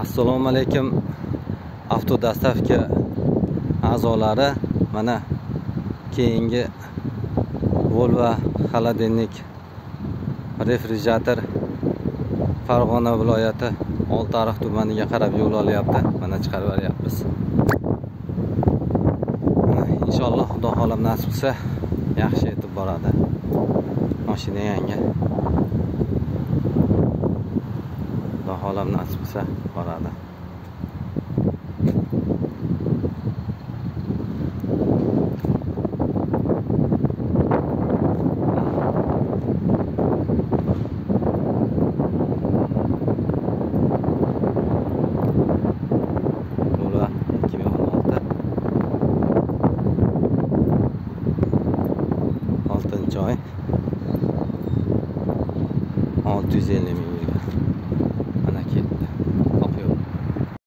assalomu alaykum. Avtodostavka a'zolari mana keyingi volvo xolodilnik refrigerator farg'ona viloyati oltiariq tumaniga qarab yo'l olyapti. Mana chiqarib yuboryapmiz inshaalloh xudo xohlab nasib qilsa yaxshi yetib boradi. Mashina yangi. Xudo xohlab nasib qilsa boradi Yo'la 2016 oltinchi